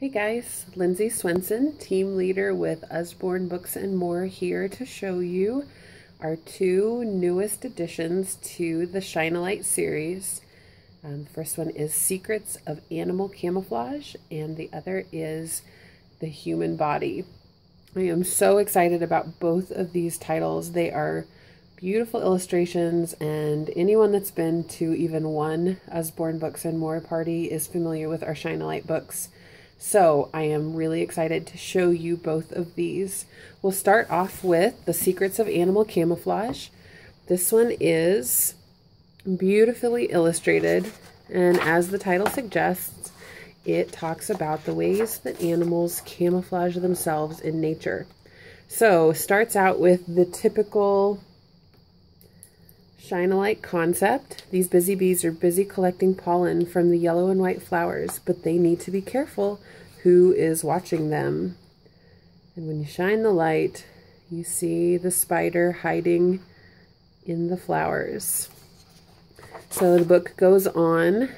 Hey guys, Lindsay Swenson, team leader with Usborne Books and More here to show you our two newest additions to the Shine a Light series. Um, the first one is Secrets of Animal Camouflage and the other is The Human Body. I am so excited about both of these titles. They are beautiful illustrations and anyone that's been to even one Usborne Books and More party is familiar with our Shine a Light books. So I am really excited to show you both of these. We'll start off with The Secrets of Animal Camouflage. This one is beautifully illustrated and as the title suggests, it talks about the ways that animals camouflage themselves in nature. So starts out with the typical shine a light concept. These busy bees are busy collecting pollen from the yellow and white flowers, but they need to be careful who is watching them. And when you shine the light, you see the spider hiding in the flowers. So the book goes on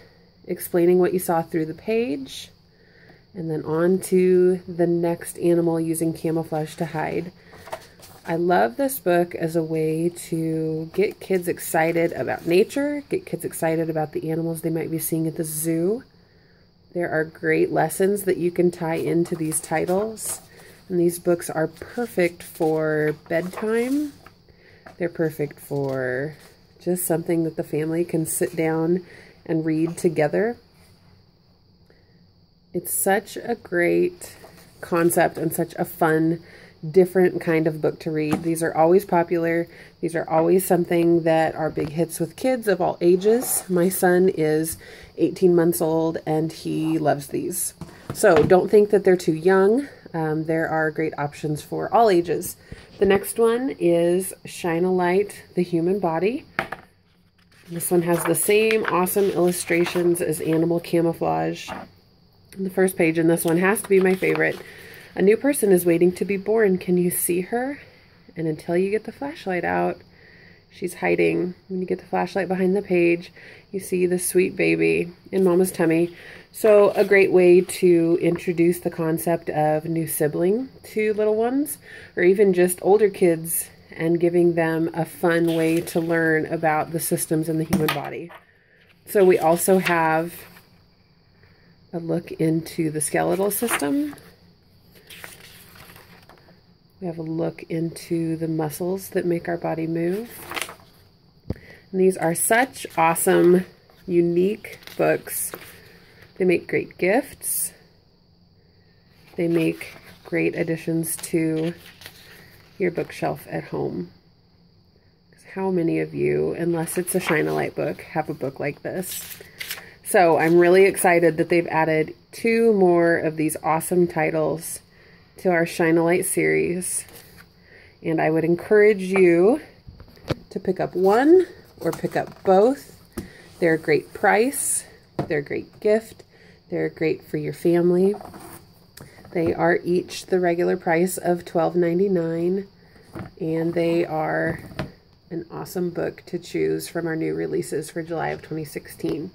explaining what you saw through the page and then on to the next animal using camouflage to hide. I love this book as a way to get kids excited about nature, get kids excited about the animals they might be seeing at the zoo. There are great lessons that you can tie into these titles. And these books are perfect for bedtime. They're perfect for just something that the family can sit down and read together. It's such a great concept and such a fun different kind of book to read. These are always popular. These are always something that are big hits with kids of all ages. My son is 18 months old and he loves these. So don't think that they're too young. Um, there are great options for all ages. The next one is Shine a Light, The Human Body. This one has the same awesome illustrations as Animal Camouflage. The first page in this one has to be my favorite. A new person is waiting to be born. Can you see her? And until you get the flashlight out, she's hiding. When you get the flashlight behind the page, you see the sweet baby in mama's tummy. So a great way to introduce the concept of new sibling to little ones, or even just older kids and giving them a fun way to learn about the systems in the human body. So we also have a look into the skeletal system we have a look into the muscles that make our body move. And these are such awesome, unique books. They make great gifts. They make great additions to your bookshelf at home. How many of you, unless it's a Shine a Light book, have a book like this? So I'm really excited that they've added two more of these awesome titles to our Shine a Light series. And I would encourage you to pick up one or pick up both. They're a great price. They're a great gift. They're great for your family. They are each the regular price of $12.99 and they are an awesome book to choose from our new releases for July of 2016.